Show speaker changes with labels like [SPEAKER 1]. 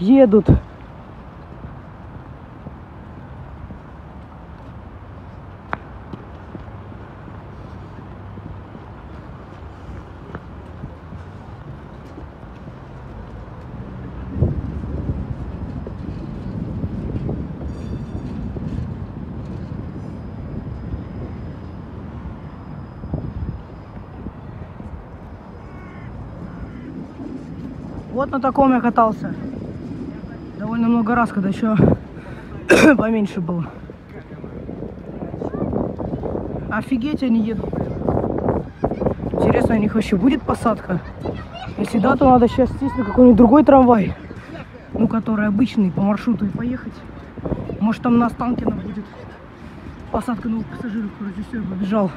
[SPEAKER 1] едут. Вот на таком я катался. Довольно много раз, когда еще поменьше было. Офигеть, они едут. Интересно, у них вообще будет посадка? Если да, то надо сейчас сесть на какой-нибудь другой трамвай. Ну, который обычный, по маршруту и поехать. Может, там на Останкино будет посадка новых пассажиров. Все, я побежал.